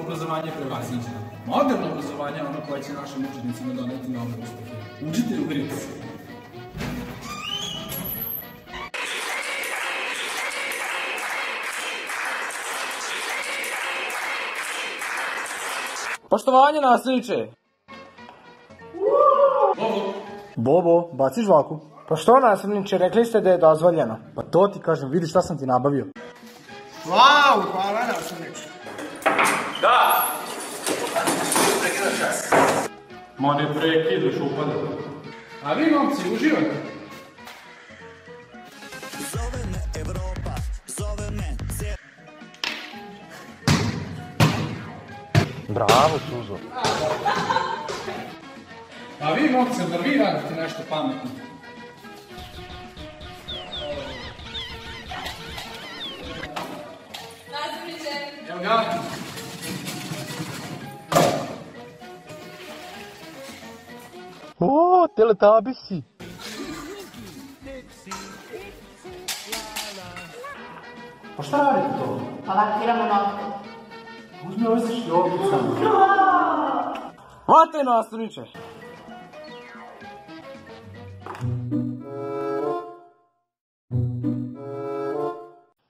obrazovanje je prevaziđeno. Moderno obrazovanje je ono koje će našim učenicima doneti nove uspehe. Uđite uverite se. Poštovanje nastavniče! Bobo, baci žvaku. Pa što nastavniče, rekli ste da je dozvoljeno. Pa to ti kažem, vidi šta sam ti nabavio. Wow, hvala nastavniče. Ma ne prekidaš, upada. A vi, momci, uživate. Bravo, Suzo. A vi, momci, da vi radite nešto pametno. Evo ga. O, teletabisi. Pa šta radite to? Pa lakiramo nokte. Uzmi ovaj sa šljokicama. Hvala nastavniče.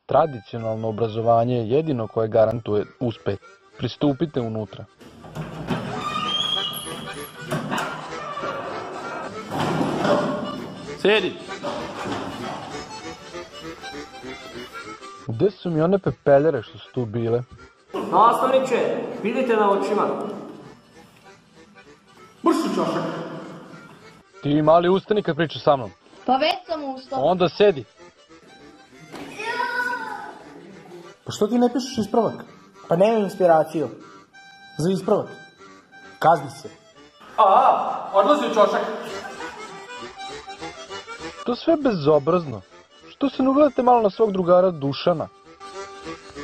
Tradicionalno obrazovanje je jedino koje garantuje uspeh. Pristupite unutra. Sedi. Gde su mi one pepeljere što su tu bile? Nastavniče, vidite na očima. Bršu čošak. Ti mali ustani kad pričaš sa mnom. Pa već sam ustao. Onda sedi. Pa što ti ne pišeš ispravak? Pa nemam inspiraciju. Za ispravak. Kazni se. A, odlazi u čošak. To sve bezobrazno. Što se ne ugledate malo na svog drugara Dušana?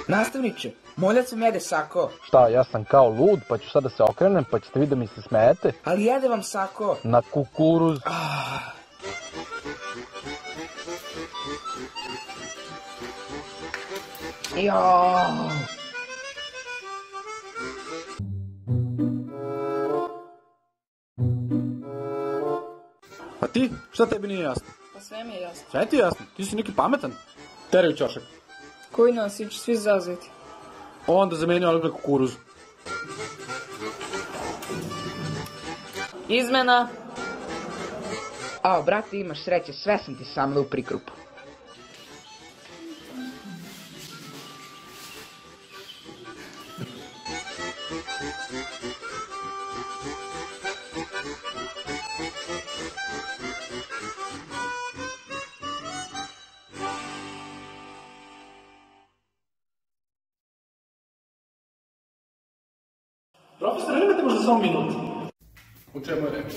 Nastavniče, moljac vam jede sako, Šta, ja sam kao lud, pa ću sad da se okrenem, pa ćete vi da mi se smejete? ali jede vam sako. Na kukuruz. Jao. A ti, šta tebi nije jasno? Pa sve mi je jasno. Sve ti je jasno, ti si neki pametan. Teraj u čošak. Koji nosić, svi zazeti. Onda zameni onog na kukuruzu. Izmena. A, brate, imaš sreće, sve sam ti samla u prikrupu. Profesor, imate možda samo minut? U čemu je reč?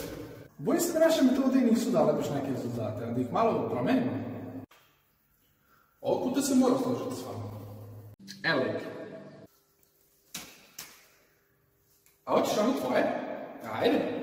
Bojim se da naše metode nisu dale baš neke rezultate, a da ih malo promenimo. Ovog puta se moram složiti s vama. Evo lik. A hoćeš ono tvoje? Ajde.